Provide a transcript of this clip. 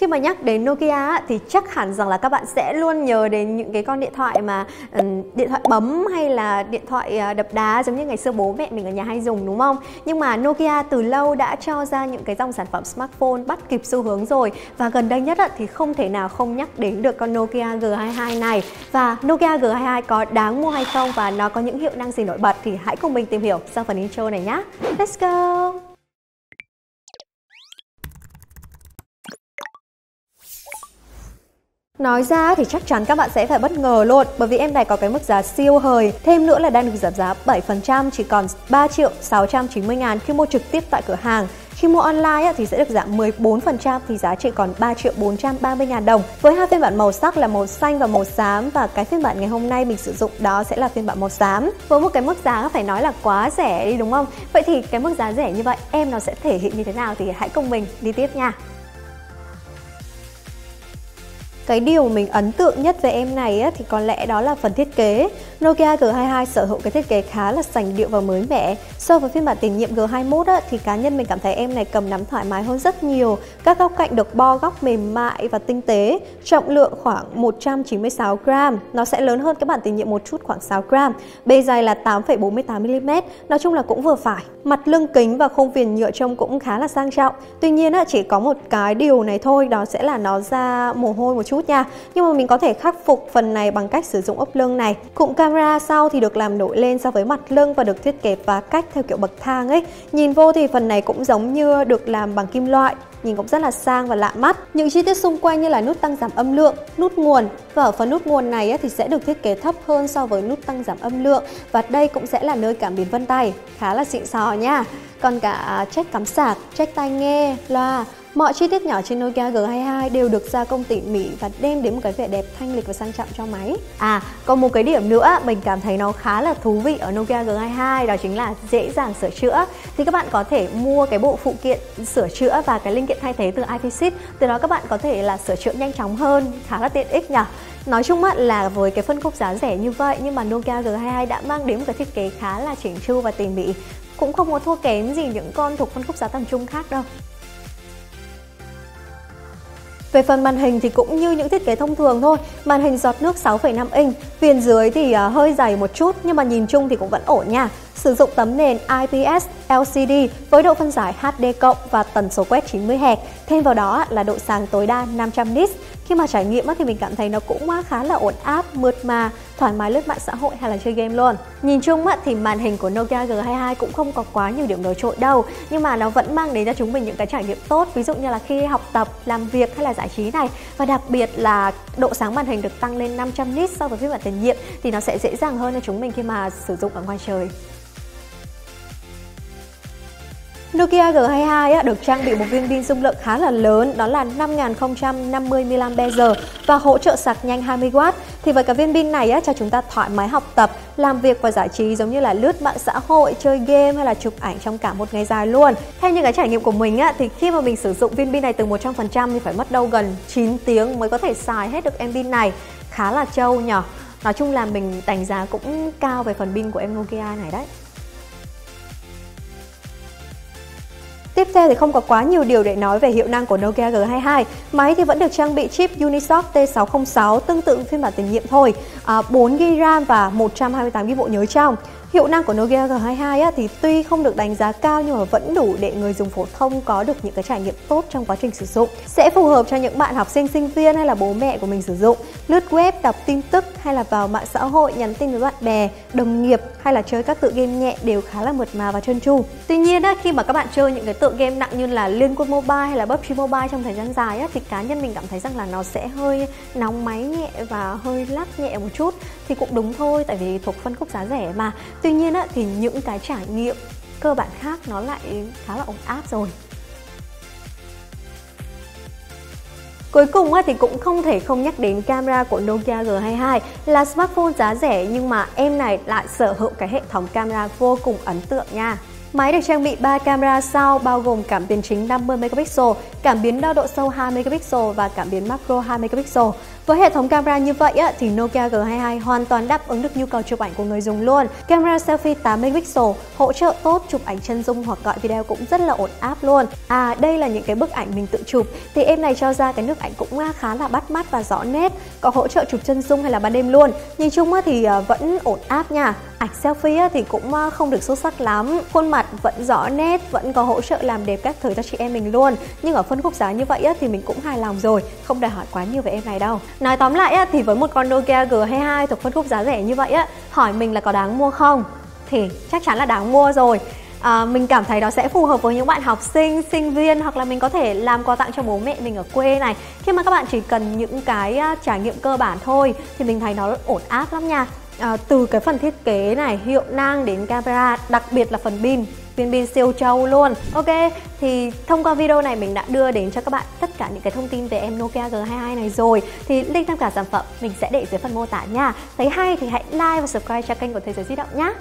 Khi mà nhắc đến Nokia thì chắc hẳn rằng là các bạn sẽ luôn nhớ đến những cái con điện thoại mà điện thoại bấm hay là điện thoại à, đập đá giống như ngày xưa bố mẹ mình ở nhà hay dùng, đúng không? Nhưng mà Nokia từ lâu đã cho ra những cái dòng sản phẩm smartphone bắt kịp xu hướng rồi và gần đây nhất thì không thể nào không nhắc đến được con Nokia G22 này và Nokia G22 có đáng mua hay không và nó có những hiệu năng gì nổi bật thì hãy cùng mình tìm hiểu sau phần intro này nhé. Let's go! Nói ra thì chắc chắn các bạn sẽ phải bất ngờ luôn, bởi vì em này có cái mức giá siêu hời, Thêm nữa là đang được giảm giá 7% chỉ còn 3 triệu 690 ngàn khi mua trực tiếp tại cửa hàng khi mua online thì sẽ được giảm 14% thì giá chỉ còn 3 triệu 430 ngàn đồng. Với hai phiên bản màu sắc là màu xanh và màu xám, và cái phiên bản ngày hôm nay mình sử dụng đó sẽ là phiên bản màu xám. Với một cái mức giá phải nói là quá rẻ đi, đúng không? Vậy thì cái mức giá rẻ như vậy, em nó sẽ thể hiện như thế nào thì hãy cùng mình đi tiếp nha. Cái điều mình ấn tượng nhất về em này á, thì có lẽ đó là phần thiết kế. Nokia G22 sở hữu cái thiết kế khá là sành điệu và mới mẻ. So với phiên bản tiền nhiệm G21 á, thì cá nhân mình cảm thấy em này cầm nắm thoải mái hơn rất nhiều. Các góc cạnh được bo góc mềm mại và tinh tế. Trọng lượng khoảng 196 gram. Nó sẽ lớn hơn cái bản tiền nhiệm một chút khoảng 6 gram. Bề dày là 8,48 mm. Nói chung là cũng vừa phải. Mặt lưng kính và khung viền nhựa trông cũng khá là sang trọng. Tuy nhiên á, chỉ có một cái điều này thôi, đó sẽ là nó ra mồ hôi một chút nha nhưng mà mình có thể khắc phục phần này bằng cách sử dụng ốp lưng này cụm camera sau thì được làm nổi lên so với mặt lưng và được thiết kế phá cách theo kiểu bậc thang ấy nhìn vô thì phần này cũng giống như được làm bằng kim loại nhìn cũng rất là sang và lạ mắt. Những chi tiết xung quanh như là nút tăng giảm âm lượng, nút nguồn và ở phần nút nguồn này thì sẽ được thiết kế thấp hơn so với nút tăng giảm âm lượng và đây cũng sẽ là nơi cảm biến vân tay, khá là xịn sò nha. Còn cả à, check cắm sạc, check tai nghe, loa Mọi chi tiết nhỏ trên Nokia G22 đều được gia công tỉ mỉ và đem đến một cái vẻ đẹp thanh lịch và sang trọng cho máy. À, còn một cái điểm nữa mình cảm thấy nó khá là thú vị ở Nokia G22 đó chính là dễ dàng sửa chữa. Thì các bạn có thể mua cái bộ phụ kiện sửa chữa và cái linh kiện thay thế từ iFixit, từ đó các bạn có thể là sửa chữa nhanh chóng hơn, khá là tiện ích nhỉ. Nói chung là với cái phân khúc giá rẻ như vậy nhưng mà Nokia G22 đã mang đến một cái thiết kế khá là chỉnh chu và tỉ mỉ cũng không có thua kém gì những con thuộc phân khúc giá tầm trung khác đâu. Về phần màn hình thì cũng như những thiết kế thông thường thôi, màn hình giọt nước 6,5 inch, viền dưới thì à, hơi dày một chút nhưng mà nhìn chung thì cũng vẫn ổn nha. Sử dụng tấm nền IPS LCD với độ phân giải HD và tần số quét 90 Hz. Thêm vào đó là độ sáng tối đa 500 nits. Khi mà trải nghiệm thì mình cảm thấy nó cũng khá là ổn áp, mượt mà, thoải mái lướt mạng xã hội hay là chơi game luôn. Nhìn chung thì màn hình của Nokia G22 cũng không có quá nhiều điểm nổi trội đâu, nhưng mà nó vẫn mang đến cho chúng mình những cái trải nghiệm tốt, ví dụ như là khi học tập, làm việc hay là giải trí này. Và đặc biệt là độ sáng màn hình được tăng lên 500 nits so với phiên bản tiền nhiệm thì nó sẽ dễ dàng hơn cho chúng mình khi mà sử dụng ở ngoài trời. Nokia G22 được trang bị một viên pin dung lượng khá là lớn đó là 5050 mAh và hỗ trợ sạc nhanh 20W. Thì với cái viên pin này cho chúng ta thoải mái học tập, làm việc và giải trí giống như là lướt mạng xã hội, chơi game hay là chụp ảnh trong cả một ngày dài luôn. Theo những cái trải nghiệm của mình thì khi mà mình sử dụng viên pin này từ 100% thì phải mất đâu gần 9 tiếng mới có thể xài hết được em pin này. Khá là trâu nhỉ. Nói chung là mình đánh giá cũng cao về phần pin của em Nokia này đấy. Tiếp theo thì không có quá nhiều điều để nói về hiệu năng của Nokia G22. Máy thì vẫn được trang bị chip Unisoc T606 tương tự phiên bản tiền nhiệm thôi, à, 4GB RAM và 128GB bộ nhớ trong. Hiệu năng của Nokia G22 á, thì tuy không được đánh giá cao nhưng mà vẫn đủ để người dùng phổ thông có được những cái trải nghiệm tốt trong quá trình sử dụng. Sẽ phù hợp cho những bạn học sinh, sinh viên hay là bố mẹ của mình sử dụng. Lướt web, đọc tin tức hay là vào mạng xã hội, nhắn tin với bạn bè, đồng nghiệp hay là chơi các tựa game nhẹ đều khá là mượt mà và trơn tru. Tuy nhiên á, khi mà các bạn chơi những cái tựa game nặng như là Liên Quân Mobile hay là PUBG Mobile trong thời gian dài á, thì cá nhân mình cảm thấy rằng là nó sẽ hơi nóng máy nhẹ và hơi lắc nhẹ một chút thì cũng đúng thôi tại vì thuộc phân khúc giá rẻ mà tuy nhiên á, thì những cái trải nghiệm cơ bản khác nó lại khá là ổn áp rồi Cuối cùng thì cũng không thể không nhắc đến camera của Nokia G22 là smartphone giá rẻ nhưng mà em này lại sở hữu cái hệ thống camera vô cùng ấn tượng nha. Máy được trang bị 3 camera sau bao gồm cảm biến chính 50 megapixel, cảm biến đo độ sâu 2 megapixel và cảm biến macro 2 megapixel. Với hệ thống camera như vậy á, thì Nokia G22 hoàn toàn đáp ứng được nhu cầu chụp ảnh của người dùng luôn. Camera selfie 8 megapixel hỗ trợ tốt chụp ảnh chân dung hoặc gọi video cũng rất là ổn áp luôn. À đây là những cái bức ảnh mình tự chụp thì em này cho ra cái nước ảnh cũng khá là bắt mắt và rõ nét, có hỗ trợ chụp chân dung hay là ban đêm luôn. Nhìn chung á, thì à, vẫn ổn áp nha. Ảnh selfie thì cũng à, không được xuất sắc lắm, khuôn mặt vẫn rõ nét, vẫn có hỗ trợ làm đẹp các thứ cho chị em mình luôn. Nhưng ở phân khúc giá như vậy thì mình cũng hài lòng rồi, không đòi hỏi quá nhiều về em này đâu. Nói tóm lại thì với một con Nokia G22 thuộc phân khúc giá rẻ như vậy hỏi mình là có đáng mua không? Thì chắc chắn là đáng mua rồi. À, mình cảm thấy nó sẽ phù hợp với những bạn học sinh sinh viên hoặc là mình có thể làm quà tặng cho bố mẹ mình ở quê này. Khi mà các bạn chỉ cần những cái à, trải nghiệm cơ bản thôi thì mình thấy nó ổn áp lắm nha. À, từ cái phần thiết kế này hiệu năng đến camera đặc biệt là phần pin viên pin siêu trâu luôn. Ok, thì thông qua video này mình đã đưa đến cho các bạn tất cả những cái thông tin về em Nokia G22 này rồi. Thì link tham khảo sản phẩm mình sẽ để dưới phần mô tả nha. Thấy hay thì hãy like và subscribe cho kênh của Thế giới di động nhé